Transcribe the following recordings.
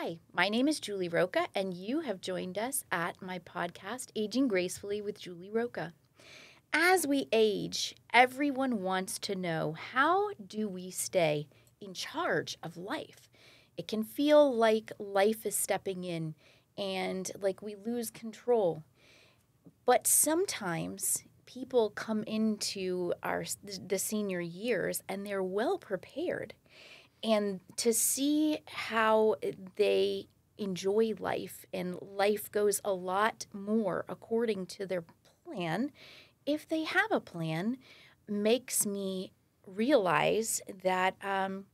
Hi, my name is Julie Roca, and you have joined us at my podcast, Aging Gracefully with Julie Roca. As we age, everyone wants to know how do we stay in charge of life? It can feel like life is stepping in and like we lose control. But sometimes people come into our the senior years and they're well prepared. And to see how they enjoy life and life goes a lot more according to their plan, if they have a plan, makes me realize that um,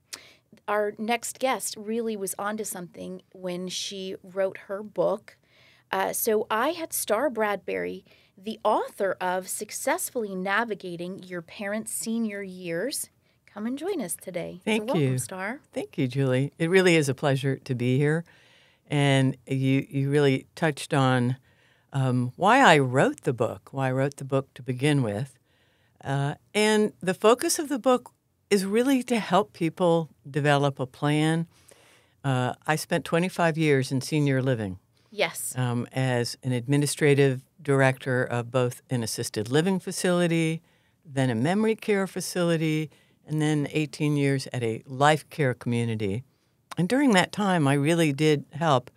our next guest really was onto something when she wrote her book. Uh, so I had Star Bradbury, the author of Successfully Navigating Your Parents' Senior Years. Come and join us today. Thank so welcome, you. Star. Thank you, Julie. It really is a pleasure to be here. And you, you really touched on um, why I wrote the book, why I wrote the book to begin with. Uh, and the focus of the book is really to help people develop a plan. Uh, I spent 25 years in senior living. Yes. Um, as an administrative director of both an assisted living facility, then a memory care facility, and then 18 years at a life care community. And during that time, I really did help.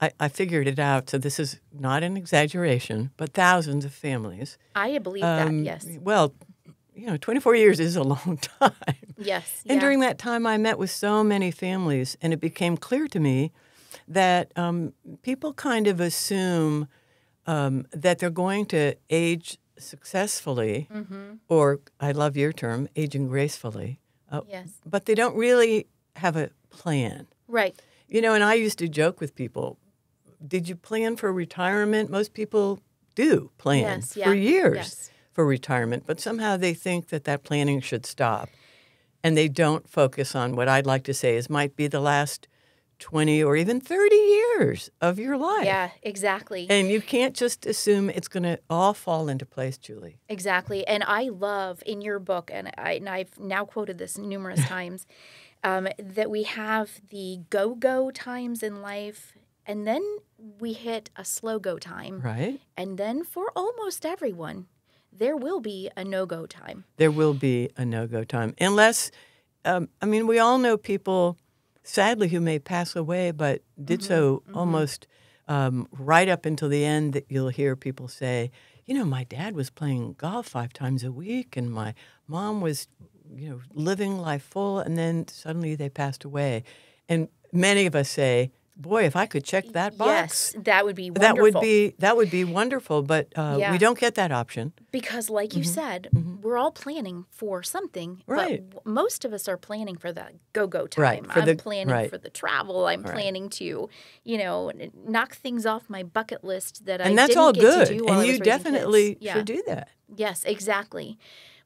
I, I figured it out, so this is not an exaggeration, but thousands of families. I believe Um, that, yes. Well, you know, 24 years is a long time. Yes. And yeah. during that time, I met with so many families, and it became clear to me that um, people kind of assume um, that they're going to age successfully, Mm-hmm. or I love your term, aging gracefully, uh, Yes. but they don't really have a plan. Right. You know, and I used to joke with people did you plan for retirement? Most people do plan Yes, yeah, for years yes. for retirement, but somehow they think that that planning should stop. And they don't focus on what I'd like to say is might be the last 20 or even 30 years of your life. Yeah, exactly. And you can't just assume it's going to all fall into place, Julie. Exactly. And I love in your book, and, I, and I've now quoted this numerous times, um, that we have the go go times in life, and then we hit a slow go time. Right? And then for almost everyone, there will be a no go time. there will be a no go time. Unless, um, I mean, we all know people, sadly, who may pass away, but did so almost um, right up until the end that you'll hear people say, you know, my dad was playing golf five times a week and my mom was, you know, living life full, and then suddenly they passed away. And many of us say, boy, if I could check that box. Yes, that would be wonderful. That would be that would be wonderful, but uh, Yeah. we don't get that option. Because, like you said, we're all planning for something. Mm-hmm. Right. But most of us are planning for the go go time. Right, for I'm the- planning right. for the travel. I'm Right. planning to, you know, knock things off my bucket list that I And that's didn't all get good. to do while I And you definitely kids. Yeah. should do that. Yes, exactly.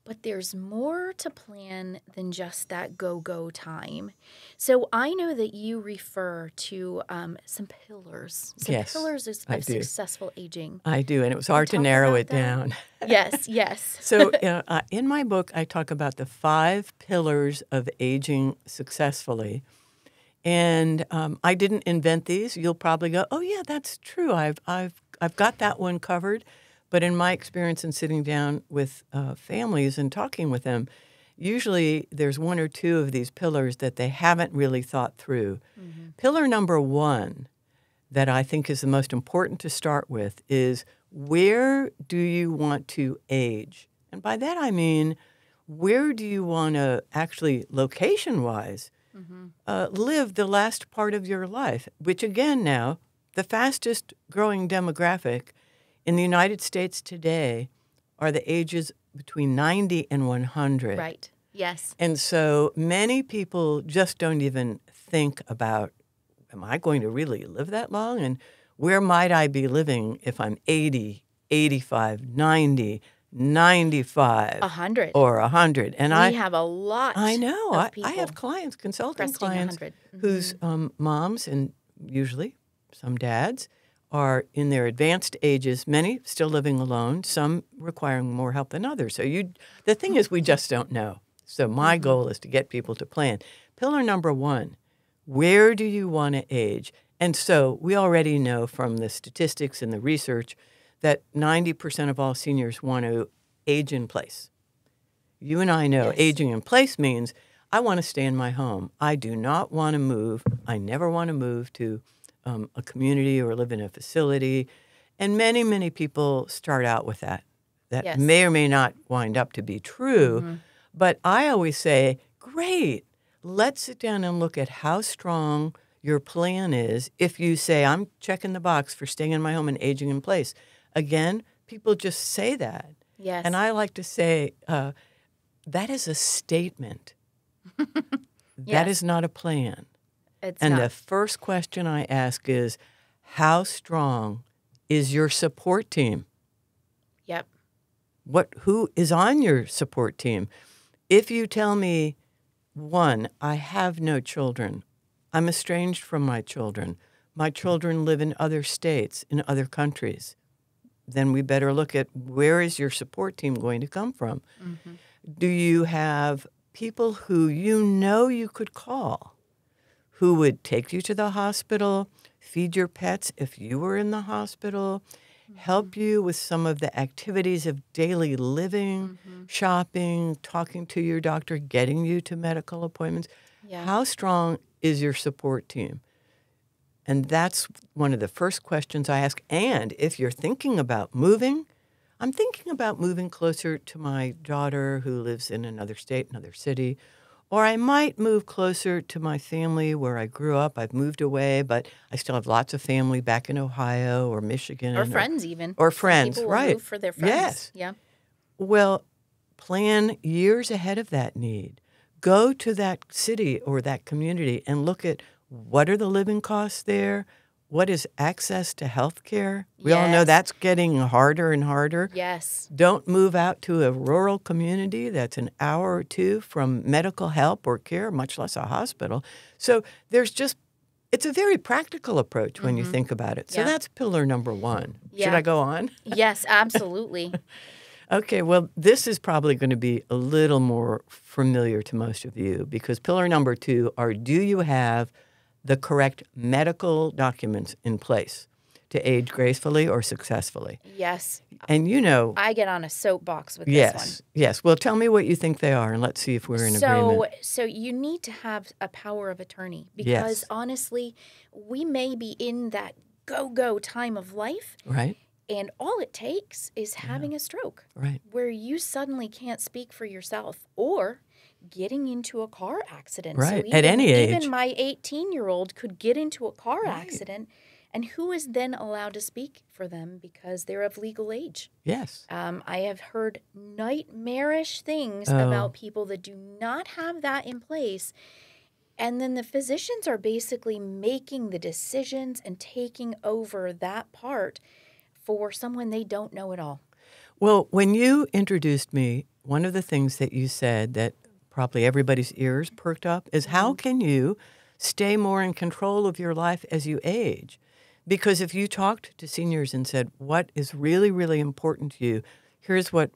But there's more to plan than just that go go time. So I know that you refer to um, some pillars, some Yes, pillars of, of successful aging. I do, and it was hard to narrow it that? down. yes, yes. So, uh, uh, in my book, I talk about the five pillars of aging successfully. And um, I didn't invent these. You'll probably go, "Oh yeah, that's true. I've I've I've got that one covered." But in my experience in sitting down with uh, families and talking with them, usually there's one or two of these pillars that they haven't really thought through. Pillar number one that I think is the most important to start with is where do you want to age? And by that I mean, where do you want to actually, location wise, uh, live the last part of your life? Which, again, now, the fastest growing demographic in the United States today are the ages between 90 and 100. Right. Yes. And so many people just don't even think about, am I going to really live that long? And where might I be living if I'm 80, 85, 90, 95, A hundred. or 100? And we I, have a lot. I know, of I, I have clients, consulting clients, 100. whose um, moms and usually some dads are in their advanced ages, many still living alone, some requiring more help than others. So you the thing is we just don't know. So my mm-hmm. goal is to get people to plan. Pillar number 1, Where do you want to age? And so we already know from the statistics and the research that 90% of all seniors want to age in place. You and I know Yes. aging in place means I want to stay in my home. I do not want to move. I never want to move to um, a community or live in a facility. And many, many people start out with that. That Yes. may or may not wind up to be true. Mm-hmm. But I always say, great, let's sit down and look at how strong your plan is if you say, I'm checking the box for staying in my home and aging in place. Again, people just say that. Yes. And I like to say, uh, that is a statement. That Yes. is not a plan. It's And not. the first question I ask is, how strong is your support team? yep. What who is on your support team? If you tell me, one, I have no children, I'm estranged from my children, my children live in other states, in other countries, then we better look at where is your support team going to come from? Mm-hmm. Do you have people who you know you could call who would take you to the hospital, feed your pets if you were in the hospital, help mm-hmm. you with some of the activities of daily living, mm-hmm. shopping, talking to your doctor, getting you to medical appointments? Yeah. How strong is your support team? And that's one of the first questions I ask. And if you're thinking about moving, I'm thinking about moving closer to my daughter who lives in another state, another city, or I might move closer to my family where I grew up. I've moved away, but I still have lots of family back in Ohio or Michigan Or friends, even. or friends, right. move for their friends. Yes. Yeah. Well, plan years ahead of that need. Go to that city or that community and look at what are the living costs there? What is access to health care? We all know that's getting harder and harder. Yes. Don't move out to a rural community that's an hour or two from medical help or care, much less a hospital. So there's just, it's a very practical approach when you think about it. So Mm-hmm. Yeah. that's pillar number one. Should I go on? Yes, absolutely. Okay, well, this is probably going to be a little more familiar to most of you because pillar number two are do you have the correct medical documents in place to age gracefully or successfully? yes. And you know, I get on a soapbox with this yes, yes. Well, tell me what you think they are and let's see if we're in so, agreement. so so you need to have a power of attorney because Yes. honestly, we may be in that go-go time of life Right, and all it takes is having a stroke right. where you suddenly can't speak for yourself or getting into a car accident. Right, So at any age. Even my 18 year old could get into a car Right. accident. And who is then allowed to speak for them because they're of legal age? Yes. Um, I have heard nightmarish things Oh. about people that do not have that in place. And then the physicians are basically making the decisions and taking over that part for someone they don't know at all. Well, when you introduced me, one of the things that you said that probably everybody's ears perked up is how mm-hmm. can you stay more in control of your life as you age? Because if you talked to seniors and said, What is really, really important to you? Here's what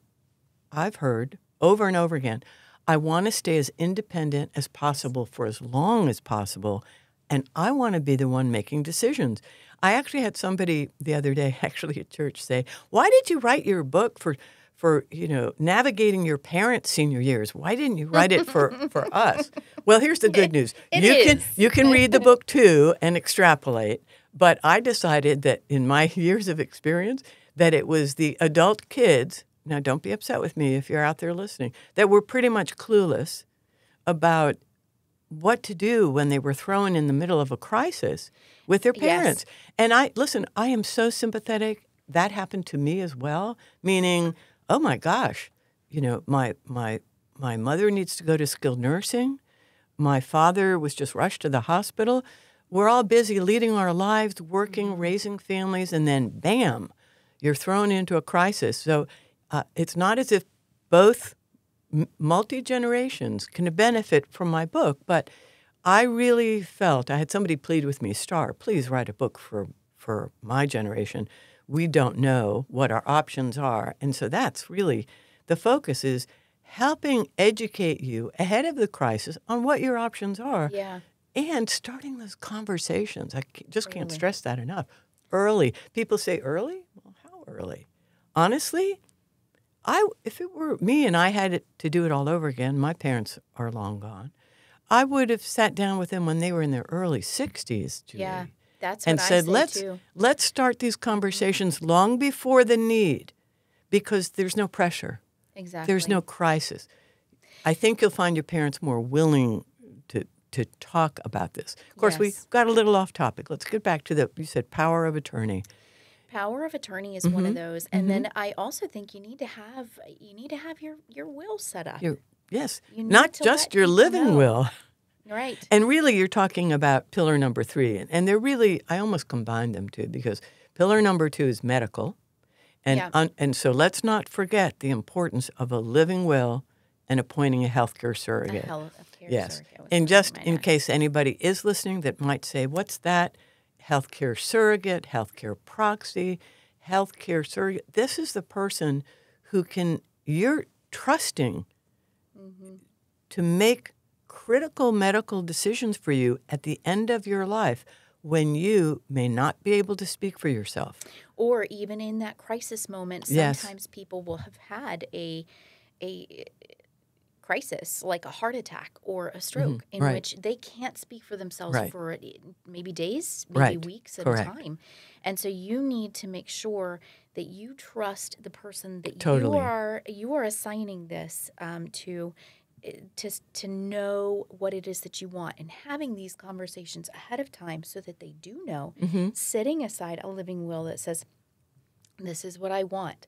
I've heard over and over again I want to stay as independent as possible for as long as possible, and I want to be the one making decisions. I actually had somebody the other day, actually at church, say, "Why did you write your book for, for you know, navigating your parents' senior years? Why didn't you write it for for us?" Well, here's the good news: It you can you can read the book too and extrapolate. But I decided that in my years of experience, that it was the adult kids. Now, don't be upset with me if you're out there listening. That were pretty much clueless about what to do when they were thrown in the middle of a crisis with their Yes. parents. And I listen, I am so sympathetic. That happened to me as well, meaning, oh my gosh, you know, my my my mother needs to go to skilled nursing. My father was just rushed to the hospital. We're all busy leading our lives, working, raising families, and then bam, you're thrown into a crisis. So uh, it's not as if both multi generations can benefit from my book, but I really felt I had somebody plead with me, Star, please write a book for for my generation. We don't know what our options are, and so that's really the focus is helping educate you ahead of the crisis on what your options are. Yeah. and starting those conversations. I just can't stress that enough. Early. People say early. Well, how early? Honestly, I if it were me and I had it to do it all over again, my parents are long gone. I would have sat down with them when they were in their early 60s, Julie, Yeah, that's and said, "Let's too. let's start these conversations long before the need, because there's no pressure, Exactly. there's no crisis." I think you'll find your parents more willing to to talk about this. Of course, we got a little off topic. Let's get back to the you said power of attorney. power of attorney is one of Mm-hmm. those, and then I also think you need to have you need to have your your will set up. Your, yes, You not just your living know. will. Right. And really, you're talking about pillar number three. And, and they're really, I almost combined them two because pillar number two is medical. And, Yeah. un- and so let's not forget the importance of a living will and appointing a healthcare surrogate. care yes. surrogate And just in case anybody is listening that might say, what's that? Healthcare surrogate, healthcare proxy, healthcare surrogate. This is the person who can, you're trusting Mm-hmm. to make critical medical decisions for you at the end of your life when you may not be able to speak for yourself. or even in that crisis moment, Yes. sometimes people will have had a a crisis like a heart attack or a stroke in Mm-hmm. right. which they can't speak for themselves Right. for eh, maybe days, maybe Right. weeks at Correct. a time. And so you need to make sure that you trust the person that Totally. you are you are assigning this um, to to to know what it is that you want and having these conversations ahead of time so that they do know Mm-hmm. setting aside a living will that says this is what I want.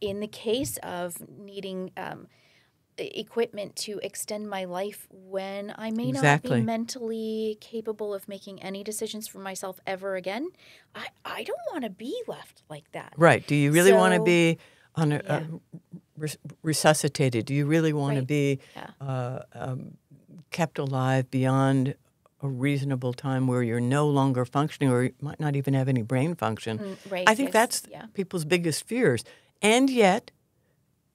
In the case of needing um, equipment to extend my life when I may not be mentally capable of making any decisions for myself ever again, I, I don't want to be left like that. Right. Do you really want to be on a, Yeah. uh, res- resuscitated? Do you really want to be Yeah. uh, um, kept alive beyond a reasonable time where you're no longer functioning or you might not even have any brain function? Mm, right. I think that's yeah. people's biggest fears. And yet,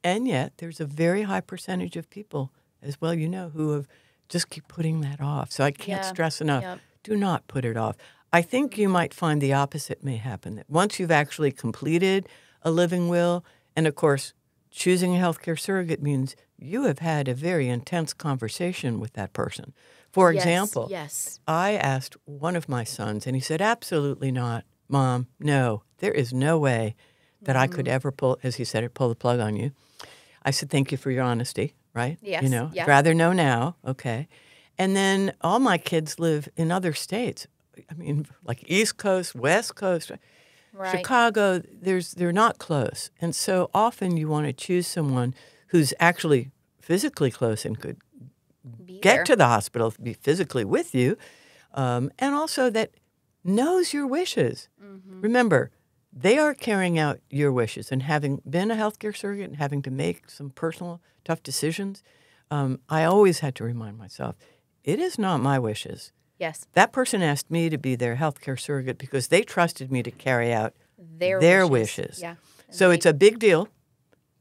and yet, there's a very high percentage of people, as well you know, who have just keep putting that off. So I can't Yeah, stress enough. yep. Do not put it off. I think you might find the opposite may happen. That once you've actually completed a living will, and of course, choosing a healthcare surrogate means you have had a very intense conversation with that person. For Yes, example, yes. I asked one of my sons, and he said, Absolutely not, Mom. No, there is no way that I Mm-hmm. could ever pull, as he said it, pull the plug on you. I said, Thank you for your honesty, right? Yes, You know, yes. I'd rather know now. Okay. And then all my kids live in other states. I mean, like East Coast, West Coast, Right. Chicago, there's they're not close. And so often you want to choose someone who's actually physically close and could Be get there. to the hospital, be physically with you, um, and also that knows your wishes. Mm-hmm. Remember, they are carrying out your wishes. And having been a healthcare surrogate and having to make some personal tough decisions, um, I always had to remind myself it is not my wishes. Yes. That person asked me to be their healthcare surrogate because they trusted me to carry out Their, their wishes. wishes. Yeah. And So they- it's a big deal,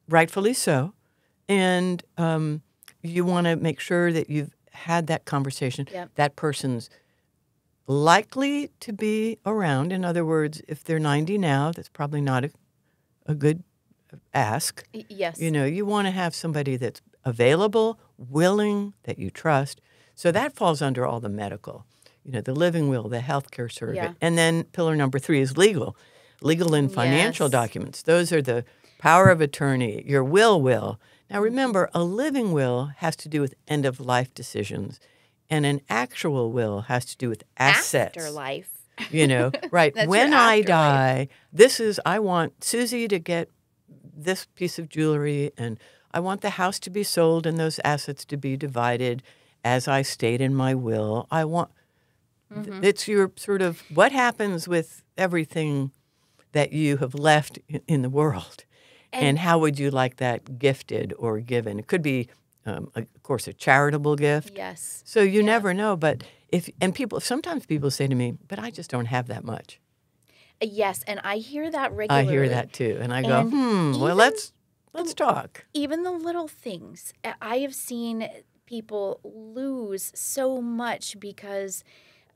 rightfully so. And um, you want to make sure that you've had that conversation. Yep. That person's likely to be around. In other words, if they're 90 now, that's probably not a, a good ask. yes. You know, you want to have somebody that's available, willing, that you trust. So that falls under all the medical, you know, the living will, the healthcare surrogate. Yeah. And then pillar number three is legal, legal and financial Yes. documents. Those are the power of attorney, your will will. Now remember, a living will has to do with end of life decisions, and an actual will has to do with assets Afterlife. you know right when i die this is i want susie to get this piece of jewelry and i want the house to be sold and those assets to be divided as i state in my will i want Mm-hmm. it's your sort of what happens with everything that you have left in the world and, how would you like that gifted or given it could be um, of course a charitable gift Yes. so you never know, but if and people sometimes people say to me, "But I just don't have that much." Uh, Yes, and I hear that regularly. I hear that too, and I go, And "Hmm, well, let's let's talk." Even the little things. Uh, I have seen people lose so much because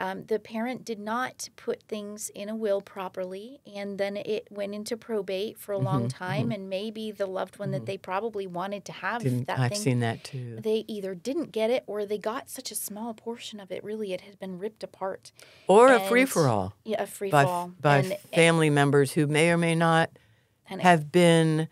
um, the parent did not put things in a will properly, and then it went into probate for a Mm-hmm, long time, and maybe the loved one that they probably wanted to have Didn't, that I've thing seen that too. they either didn't get it or they got such a small portion of it. Really, it had been ripped apart. Or a free for all Yeah, a free by, fall. by and, family members who may or may not and, have been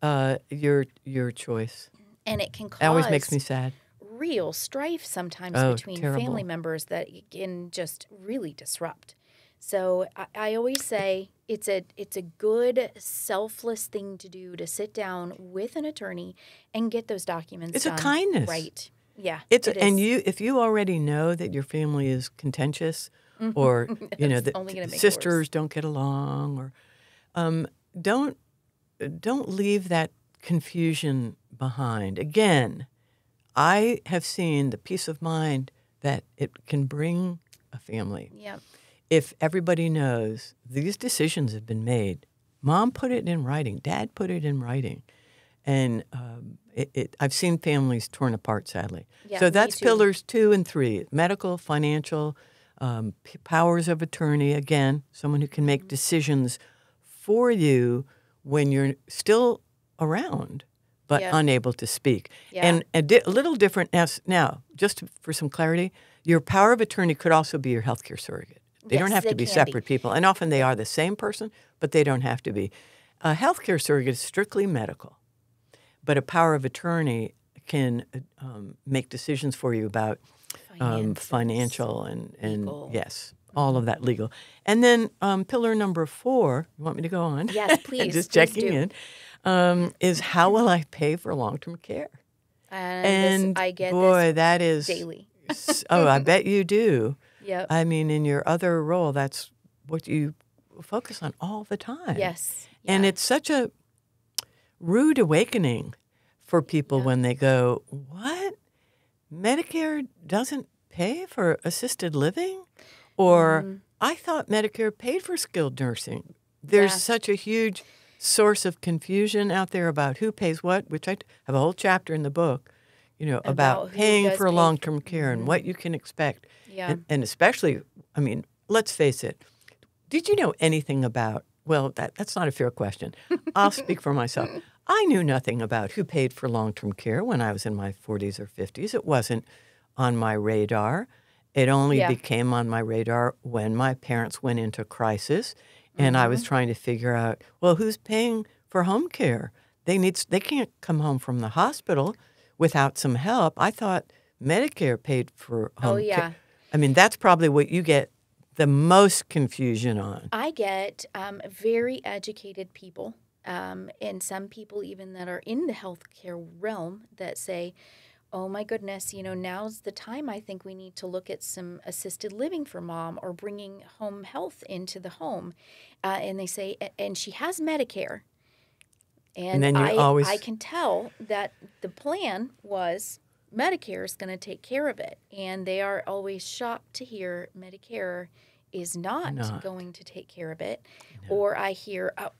uh, your your choice. and it can cause It always makes me sad. Real strife sometimes Oh, between terrible. family members that can just really disrupt. So I, I always say it's a it's a good selfless thing to do to sit down with an attorney and get those documents. It's a done kindness. right? Yeah, It's it and you if you already know that your family is contentious, or you know that only gonna make it sisters worse. don't get along, or um, don't don't leave that confusion behind. Again, I have seen the peace of mind that it can bring a family Yeah, if everybody knows these decisions have been made. Mom put it in writing. Dad put it in writing, and um, it, it, I've seen families torn apart. Sadly, Yeah, so that's pillars two and three: medical, financial, um, p- powers of attorney. Again, someone who can make decisions for you when you're still around but Yeah. unable to speak. Yeah. And a, di- a little different now, now, just for some clarity, your power of attorney could also be your healthcare surrogate. They don't have they to be can be. separate people. And often they are the same person, but they don't have to be. A healthcare surrogate is strictly medical, but a power of attorney can um, make decisions for you about um, financial and, and legal. yes, all of that legal. And then um, pillar number four, you want me to go on? Yes, please, Just please checking do. in, um, is how will I pay for long term care? and, And this, I get boy, that is daily. oh, I bet you do. Yep. I mean, in your other role, that's what you focus on all the time. yes. And it's such a rude awakening for people when they go, What? Medicare doesn't pay for assisted living? Or I thought Medicare paid for skilled nursing. There's Yeah. such a huge source of confusion out there about who pays what, which I have a whole chapter in the book, you know, About about, paying for pay long term care and mm-hmm. what you can expect. Yeah. And, and especially, I mean, let's face it. Did you know anything about? Well, that, that's not a fair question. I'll speak for myself. I knew nothing about who paid for long term care when I was in my 40s or 50s. It wasn't on my radar. It only Yeah. became on my radar when my parents went into crisis and I was Mm-hmm. trying to figure out, well, who's paying for home care? They need they can't come home from the hospital without some help. I thought Medicare paid for home Oh, yeah. care. I mean, that's probably what you get the most confusion on. I get um, very educated people, um, and some people even that are in the healthcare realm that say, "Oh my goodness, you know, now's the time. I think we need to look at some assisted living for mom or bringing home health into the home." Uh, and they say, and she has Medicare." And, then you I, always- I can tell that the plan was Medicare is going to take care of it. And they are always shocked to hear Medicare is not, Not. going to take care of it. Or I hear, oh,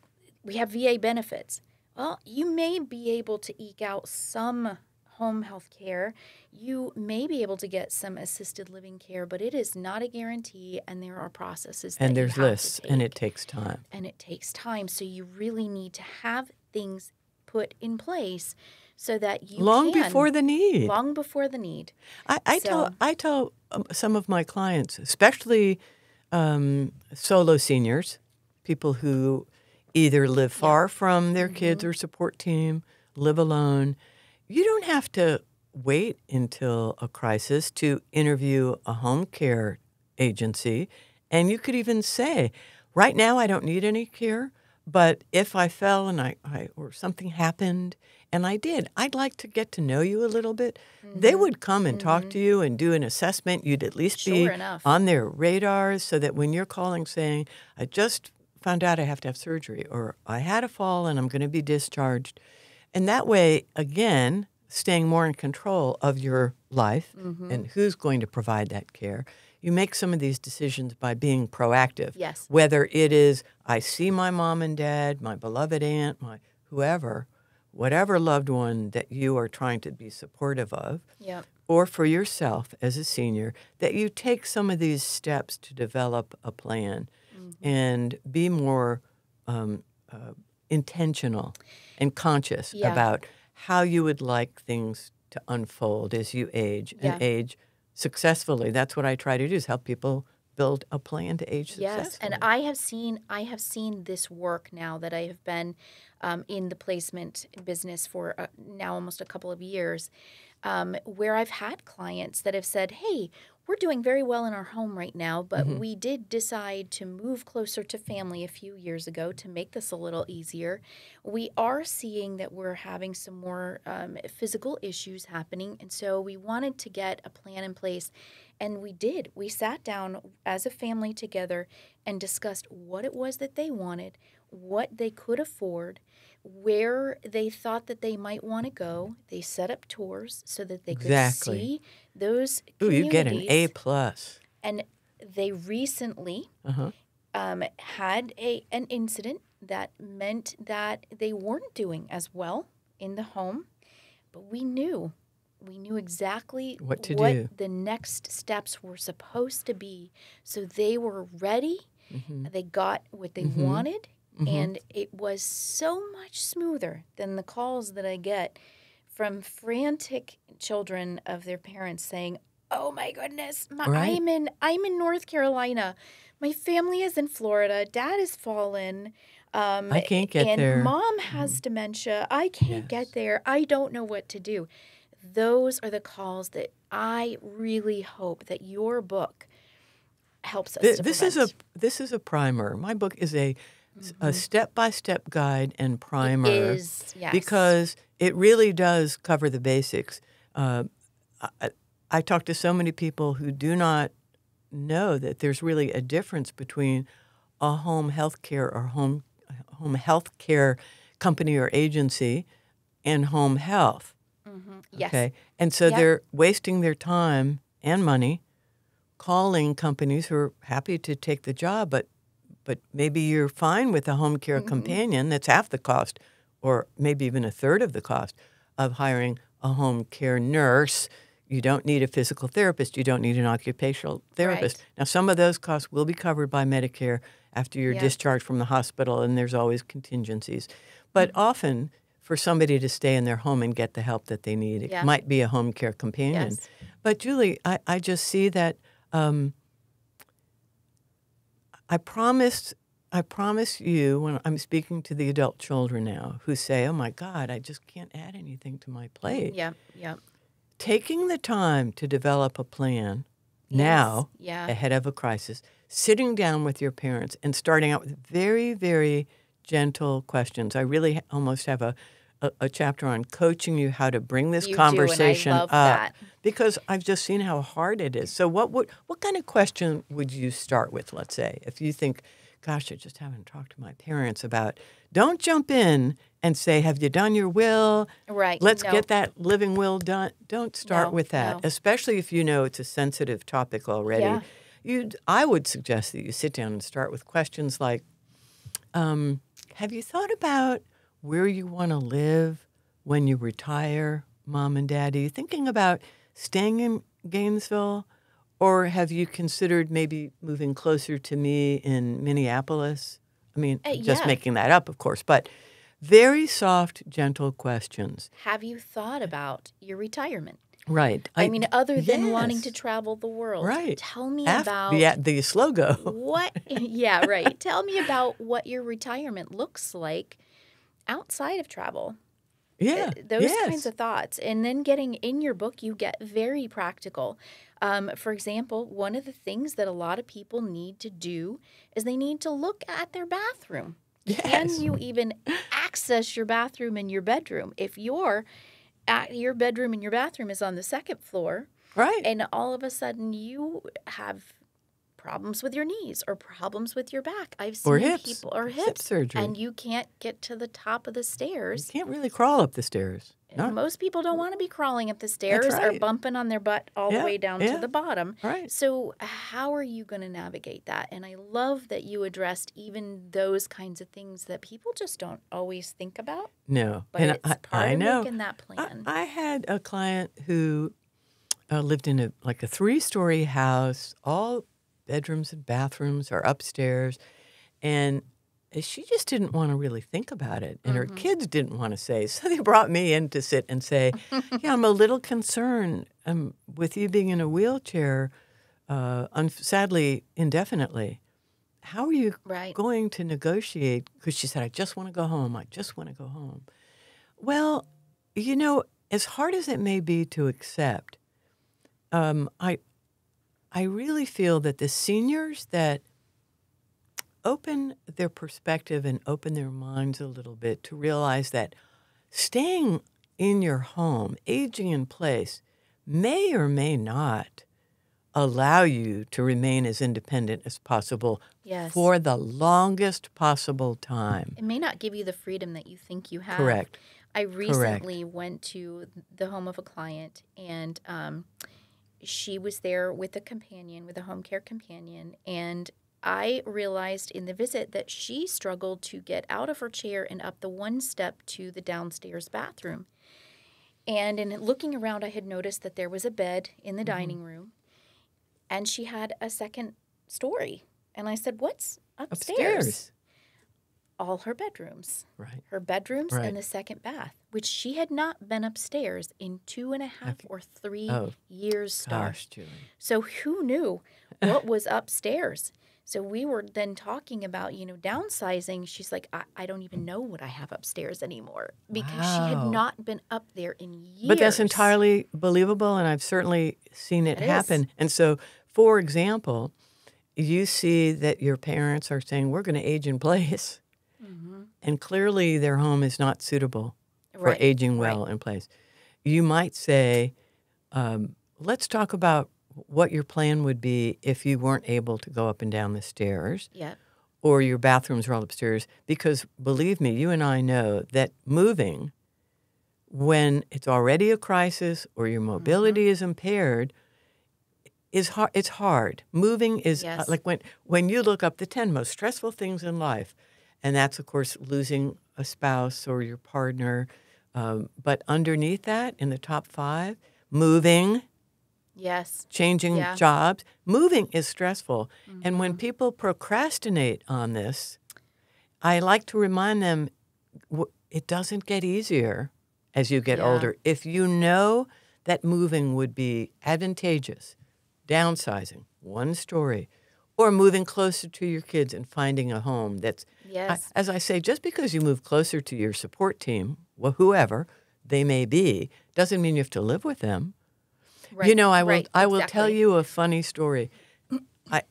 we have VA benefits. Well, you may be able to eke out some home health care. You may be able to get some assisted living care, but it is not a guarantee. And there are processes And there's lists, and it takes time. and it takes time. So you really need to have things put in place so that you Long can, before the need. long before the need. I, I So- tell I tell um, some of my clients, especially um, solo seniors, people who either live far from their Mm-hmm. kids or support team, live alone. You don't have to wait until a crisis to interview a home care agency, and you could even say, "Right now, I don't need any care." But if I fell and I, I or something happened and I did, I'd like to get to know you a little bit. They mm-hmm. would come and talk to mm-hmm. you and do an assessment. You'd at least be enough. on their radars so that when you're calling saying, I just found out I have to have surgery or I had a fall and I'm going to be discharged. And that way, again, staying more in control of your life Mm-hmm. and who's going to provide that care. You make some of these decisions by being proactive. Yes. Whether it is, I see my mom and dad, my beloved aunt, my whoever, whatever loved one that you are trying to be supportive of, Yep. or for yourself as a senior, that you take some of these steps to develop a plan and be more um, uh, intentional and conscious Yeah. about how you would like things to unfold as you age Yeah. and age successfully. That's what I try to do is help people build a plan to age Yes, and I have seen I have seen this work now that I have been um, in the placement business for uh, now almost a couple of years, um, where I've had clients that have said, "Hey, we're doing very well in our home right now, but Mm-hmm. we did decide to move closer to family a few years ago to make this a little easier. We are seeing that we're having some more um, physical issues happening, and so we wanted to get a plan in place." And we did. We sat down as a family together and discussed what it was that they wanted, what they could afford, where they thought that they might want to go. They set up tours so that they could Exactly. see those Ooh, you get an A plus. And they recently Uh-huh. um, had a an incident that meant that they weren't doing as well in the home, but we knew. We knew exactly What to do. the next steps were supposed to be. So they were ready. Mhm. They got what they Mhm. wanted. Mhm. And it was so much smoother than the calls that I get from frantic children of their parents saying, "Oh my goodness, my, Right. I'm in I'm in North Carolina. My family is in Florida. Dad has fallen. Um, I can't get and there." Mom has dementia. I can't Yes. get there. I don't know what to do." Those are the calls that I really hope that your book helps us Th- this is a this is a primer. My book is a a step by step guide and primer Mm-hmm. yes because it really does cover the basics. Uh, I, I talk to so many people who do not know that there's really a difference between a home health care or home home health care company or agency and home health. yes Okay. And so Yep. they're wasting their time and money calling companies who are happy to take the job, but but maybe you're fine with a home care companion that's half the cost or maybe even a third of the cost of hiring a home care nurse. You don't need a physical therapist. You don't need an occupational therapist. Right. Now, some of those costs will be covered by Medicare after you're Yeah. discharged from the hospital, and there's always contingencies. But Mm-hmm. often, for somebody to stay in their home and get the help that they need, it Yeah. might be a home care companion. Yes. But Julie, I, I just see that um, I promised I promise you when I'm speaking to the adult children now who say, "Oh my God, I just can't add anything to my plate." yeah yeah Taking the time to develop a plan now yeah ahead of a crisis, sitting down with your parents and starting out with very, very gentle questions. I really almost have a, a, a chapter on coaching you how to bring this You do, conversation love up that. Because I've just seen how hard it is. So, what would what kind of question would you start with? Let's say if you think, "Gosh, I just haven't talked to my parents about." Don't jump in and say, "Have you done your will?" Right, Let's no. get that living will done. Don't start No, with that, no. especially if you know it's a sensitive topic already. Yeah. You, I would suggest that you sit down and start with questions like, um, "Have you thought about where you want to live when you retire, Mom and Dad? Are you thinking about staying in Gainesville, or have you considered maybe moving closer to me in Minneapolis? I mean, Uh, just yeah. making that up, of course, but." Very soft, gentle questions. have you thought about your retirement Right. I, mean other than wanting to travel the world Right. tell me Af- about the, the slow go. what yeah right tell me about what your retirement looks like outside of travel Yeah. Uh, those yes. kinds of thoughts and then getting in your book you get very practical um, for example one of the things that a lot of people need to do is they need to look at their bathroom Yes. can you even access your bathroom in your bedroom if your at your bedroom and your bathroom is on the second floor right. and all of a sudden you have problems with your knees or problems with your back. I've seen Or hips. people or Hip surgery. and you can't get to the top of the stairs. you can't really crawl up the stairs. No. Most people don't want to be crawling up the stairs or bumping on their butt all Yeah, the way down yeah. to the bottom. Right. So, how are you going to navigate that? And I love that you addressed even those kinds of things that people just don't always think about. No. But and it's I, part I of know. making that I, plan. I had a client who uh, lived in a like a three story house. All bedrooms and bathrooms are upstairs, and she just didn't want to really think about it, and her kids didn't want to say. So they brought me in to sit and say, "Yeah, I'm a little concerned um, with you being in a wheelchair, uh, sadly indefinitely. How are you Right. going to negotiate?" Because she said, "I just want to go home. I just want to go home." Well, you know, as hard as it may be to accept, um, I I really feel that the seniors that open their perspective and open their minds a little bit to realize that staying in your home, aging in place, may or may not allow you to remain as independent as possible Yes. for the longest possible time. It may not give you the freedom that you think you have. Correct. I recently went to the home of a client, and um, she was there with a companion, with a home care companion, and I realized in the visit that she struggled to get out of her chair and up the one step to the downstairs bathroom. And in looking around, I had noticed that there was a bed in the mm-hmm. dining room, and she had a second story. And I said, "What's upstairs?" Upstairs. All her bedrooms Right. her bedrooms Right. and the second bath, which she had not been upstairs in two and a half or three Oh, years. Star. So who knew what was upstairs? So we were then talking about, you know, downsizing. She's like, I, I don't even know what I have upstairs anymore because she had not been up there in years. But that's entirely believable, and I've certainly seen it It is. happen. And so, for example, you see that your parents are saying, We're going to age in place. Mm-hmm. And clearly, their home is not suitable for Right, aging right. well in place. You might say, um, Let's talk about what your plan would be if you weren't able to go up and down the stairs Yeah. or your bathrooms are all upstairs. Because believe me, you and I know that moving, when it's already a crisis or your mobility is impaired, is hard. It's hard. Moving is uh, like when when you look up the ten most stressful things in life, and that's of course losing a spouse or your partner. Um, but underneath that, in the top five, moving, Yes. changing Yeah. jobs. Moving is stressful. And when people procrastinate on this, I like to remind them it doesn't get easier as you get Yeah. older. If you know that moving would be advantageous, downsizing, one story, or moving closer to your kids and finding a home that's, I- Yes. as I say, just because you move closer to your support team, whoever they may be, doesn't mean you have to live with them. Right. You know, I will. right, I will tell you a funny story. I,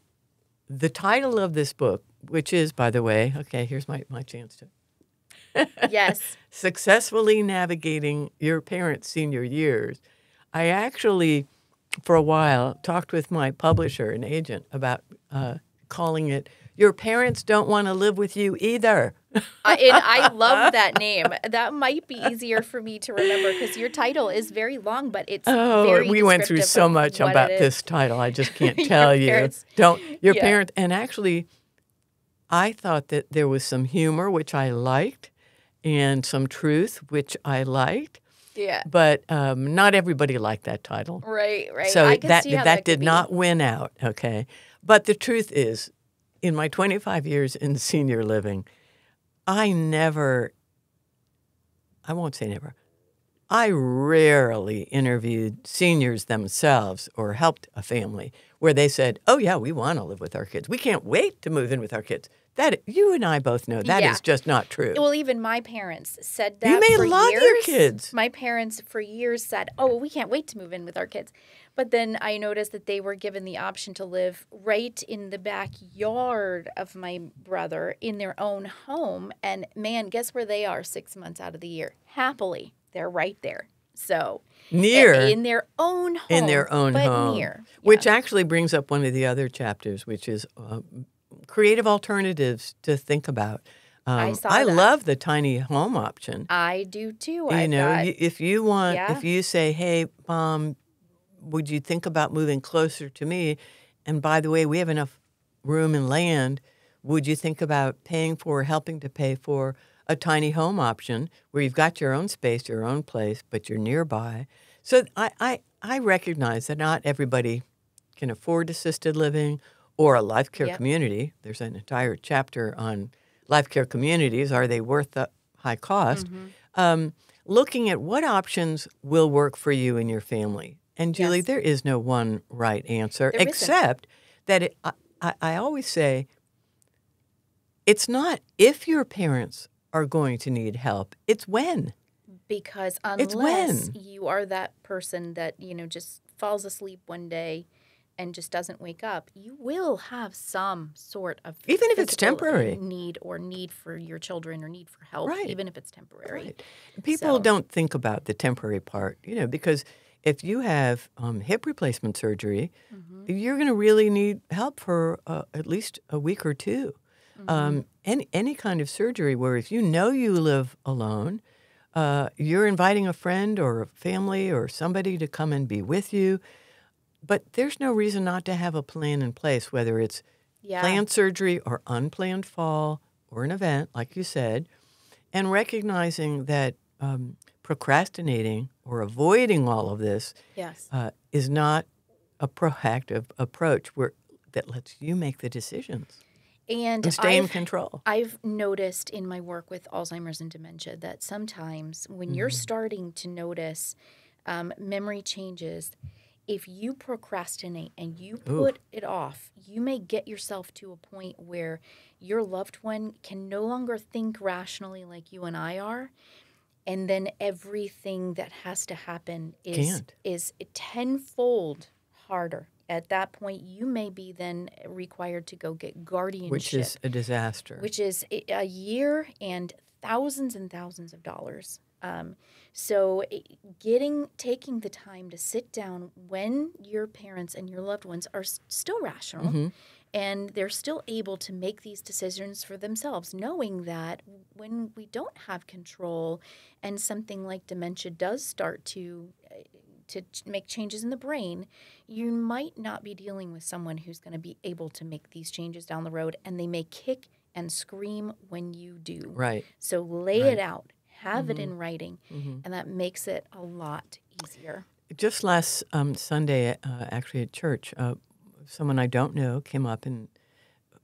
the title of this book, which is, by the way, okay, here's my, my chance to Yes. successfully navigating your parents' senior years. I actually, for a while, talked with my publisher and agent about uh, calling it "Your Parents Don't Want to Live with You Either." I, and I love that name. That might be easier for me to remember because your title is very long, but it's Oh, we went through so much about this title. I just can't tell you. parents- Don't your Yeah. parent and actually I thought that there was some humor which I liked and some truth which I liked, Yeah. but um, not everybody liked that title. Right. Right. So I can that that, did be. not win out, okay? But the truth is in my 25 years in senior living, I never I won't say never. I rarely interviewed seniors themselves or helped a family where they said, "Oh yeah, we want to live with our kids. We can't wait to move in with our kids." That you and I both know that is Yeah. just not true. Well, even my parents said that. You may love your kids. My parents for years said, "Oh, well, we can't wait to move in with our kids." But then I noticed that they were given the option to live right in the backyard of my brother in their own home, and man, guess where they are six months out of the year? Happily, they're right there. So Near in their own home, in their own but home, near, which Yeah. actually brings up one of the other chapters, which is uh, creative alternatives to think about. Um, I saw that. love the tiny home option. I do too. you I know, y- if you want, Yeah. if you say, "Hey, mom, would you think about moving closer to me?" And by the way, we have enough room and land. Would you think about paying for, helping to pay for a tiny home option where you've got your own space, your own place, but you're nearby? So I, I, I recognize that not everybody can afford assisted living or a life care Yep. community. There's an entire chapter on life care communities. Are they worth the high cost? Mm-hmm. Um, looking at what options will work for you and your family. And Julie, Yes. there is no one right answer, There isn't. except that it, I, I always say it's not if your parents are going to need help, it's when. because It's unless when. you are that person that you know just falls asleep one day and just doesn't wake up you will have some sort of Even if it's temporary. need or need for your children or need for help Right. even if it's temporary Right. People So- don't think about the temporary part, you know, because if you have um, hip replacement surgery, Mm-hmm. you're going to really need help for uh, at least a week or 2 Mm-hmm. Um, any any kind of surgery where if you know you live alone, uh, you're inviting a friend or a family or somebody to come and be with you. But there's no reason not to have a plan in place, whether it's yeah planned surgery or unplanned fall or an event, like you said, and recognizing that um, procrastinating or avoiding all of this yes uh, is not a proactive approach where that lets you make the decisions and and stay in I've- control. I've noticed in my work with Alzheimer's and dementia that sometimes when you're Mm-hmm. starting to notice um, memory changes, if you procrastinate and you Ooh. put it off, you may get yourself to a point where your loved one can no longer think rationally like you and I are. And then everything that has to happen is Can't. is tenfold harder. At that point, you may be then required to go get guardianship Which is a disaster. which is a- year and thousands and thousands of dollars. Um, so, getting taking the time to sit down when your parents and your loved ones are s- still rational Mm-hmm. and they're still able to make these decisions for themselves, knowing that when we don't have control and something like dementia does start to uh, to ch- make changes in the brain, you might not be dealing with someone who's going to be able to make these changes down the road, and they may kick and scream when you do. right. So lay Right. it out, have it Mhm. in writing, hmm and that makes it a lot easier. Just last um, Sunday, uh, actually at church, uh, someone I don't know came up and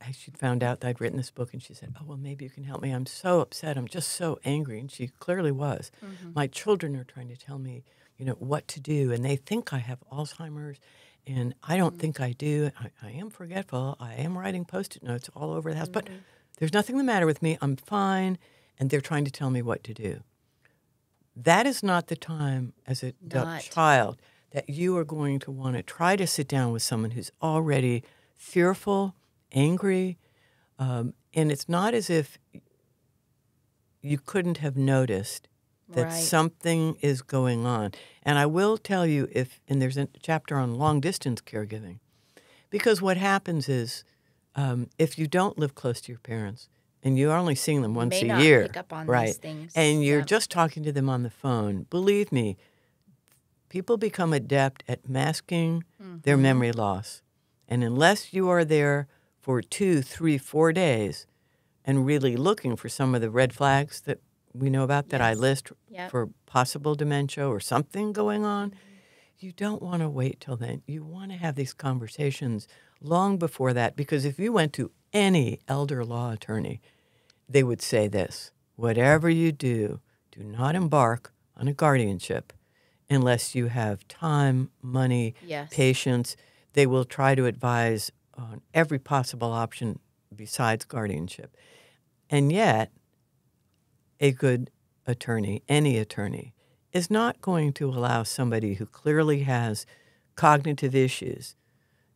uh, she found out that I'd written this book, and she said, "Oh well, maybe you can help me. I'm so upset. I'm just so angry." And she clearly was. My children are trying to tell me, you know, what to do, and they think I have Alzheimer's, and I don't think I do. I, I am forgetful. I am writing post-it notes all over the house, but there's nothing the matter with me. I'm fine, and they're trying to tell me what to do. That is not the time as a Not. child that you are going to want to try to sit down with someone who's already fearful, angry, um, and it's not as if you couldn't have noticed that Right. something is going on. And I will tell you if, and there's a chapter on long distance caregiving, because what happens is um, if you don't live close to your parents and you're only seeing them once a year, pick up on right, and you're just talking to them on the phone, believe me, people become adept at masking their Mm-hmm. memory loss. And unless you are there for two, three, four days and really looking for some of the red flags that we know about that I list Yep. for possible dementia or something going on, you don't want to wait till then. You want to have these conversations long before that because if you went to any elder law attorney, they would say this whatever you do, do not embark on a guardianship unless you have time, money, Yes. patience. They will try to advise on every possible option besides guardianship. And yet, a good attorney, any attorney, is not going to allow somebody who clearly has cognitive issues,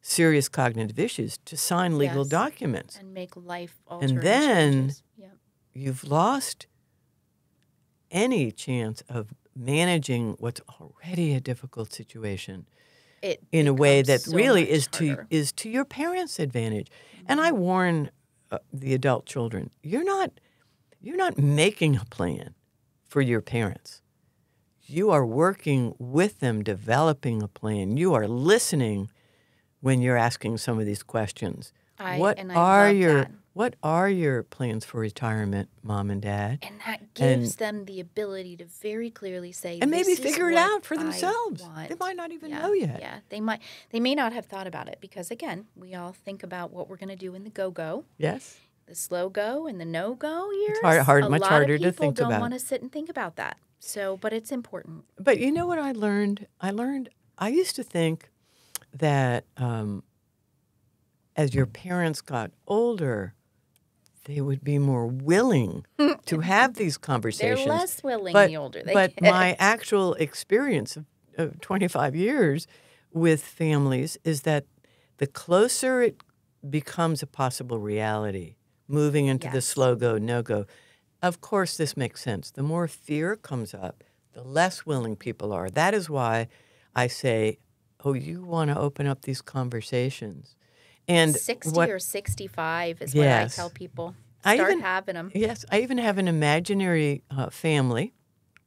serious cognitive issues, to sign legal Yes. documents. and make life altering And then- Yep. You've lost any chance of managing what's already a difficult situation It in a way that so really is to is to your parents' advantage. And I warn uh, the adult children: you're not you're not making a plan for your parents. You are working with them, developing a plan. You are listening when you're asking some of these questions. I- what and are your that. what are your plans for retirement, mom and dad? And that gives them the ability to very clearly say, And maybe "This is figure it out for themselves. They might not even yeah, know yet. Yeah, they might. They may not have thought about it because again, we all think about what we're going to do in the go go, Yes. The slow go, and the no go years. hard- hard- a much harder to people think don't about. want to sit and think about that. So, but it's important. But you know what I learned? I learned, I used to think that um, as your parents got older, they would be more willing to have these conversations. They're less willing but, the older they but get. my actual experience of, of 25 years with families is that the closer it becomes a possible reality, moving into the slow go, no go, of course, this makes sense. The more fear comes up, the less willing people are. That is why I say, oh, you want to open up these conversations. And 60 what, or 65 is Yes. what I tell people. I even- having them. Yes, I even have an imaginary uh, family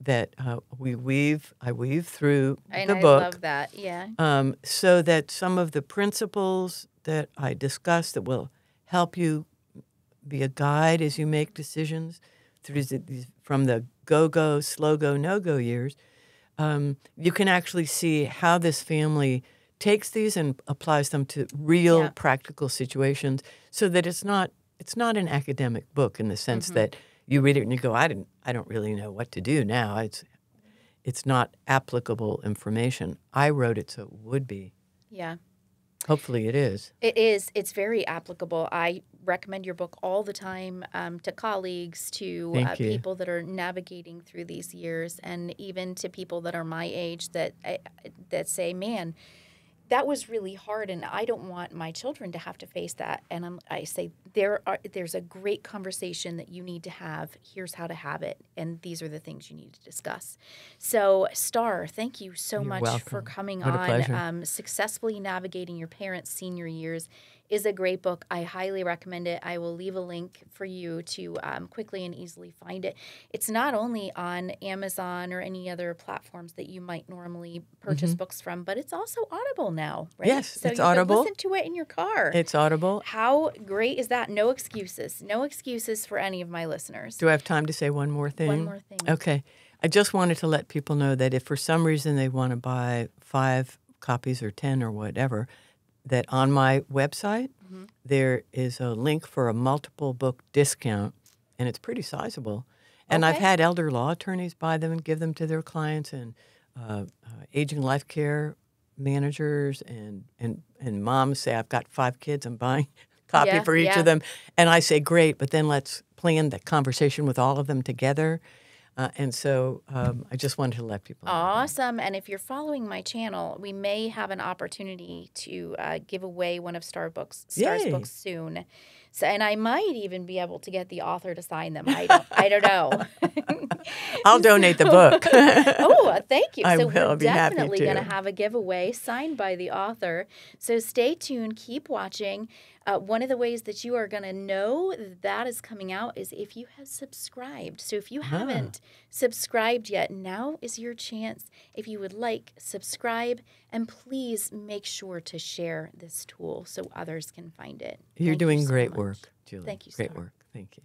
that uh, we weave. I weave through And the I book, love that. Yeah. um, so that some of the principles that I discuss that will help you be a guide as you make decisions through these, from the go go, slow go, no go years. Um, you can actually see how this family takes these and applies them to real Yeah. practical situations, so that it's not it's not an academic book in the sense that you read it and you go, I didn't, I don't really know what to do now. It's it's not applicable information. I wrote it so it would be. Yeah. Hopefully, it is. It is. It's very applicable. I recommend your book all the time um, to colleagues, to uh, people that are navigating through these years, and even to people that are my age that uh, that say, "Man, that was really hard, and I don't want my children to have to face that." And I'm, I say, "There are. There's a great conversation that you need to have. Here's how to have it, and these are the things you need to discuss." So, Star, thank you so You're much for coming What on. Um, Successfully Navigating Your Parents' Senior Years is a great book. I highly recommend it. I will leave a link for you to um, quickly and easily find it. It's not only on Amazon or any other platforms that you might normally purchase books from, but it's also Audible now, right? Mm-hmm. Yes, so it's you Audible. Can listen to it in your car. It's audible. How great is that? No excuses. No excuses for any of my listeners. Do I have time to say one more thing? One more thing. Okay. I just wanted to let people know that if for some reason they want to buy five copies or 10 or whatever, that on my website, Mm-hmm. there is a link for a multiple book discount, and it's pretty sizable. And I've had elder law attorneys buy them and give them to their clients, and uh, uh, aging life care managers, and, and, and moms say, I've got five kids, I'm buying a copy Yeah, for each yeah. of them. And I say, great, but then let's plan the conversation with all of them together. Uh, and so um, I just wanted to let people know. Awesome. And if you're following my channel, we may have an opportunity to uh, give away one of Star books, Star's Yay. books soon. So, and I might even be able to get the author to sign them. I don't, I don't know. I'll donate the book. oh, uh, thank you. I so will we're be happy definitely going to. have a giveaway signed by the author. So stay tuned, keep watching. Uh, one of the ways that you are going to know that, is coming out is if you have subscribed. So if you Ah. haven't subscribed yet, now is your chance. If you would like, subscribe and please make sure to share this tool so others can find it. You're Thank you doing so great much. work, Julie. Thank you, Great work. Thank you.